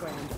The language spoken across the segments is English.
diagram.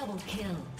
double kill.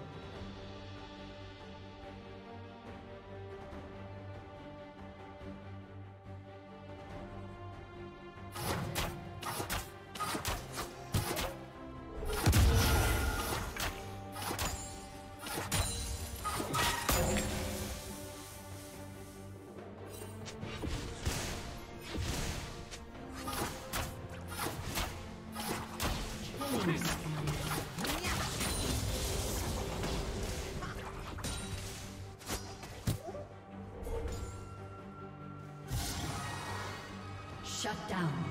Shut down.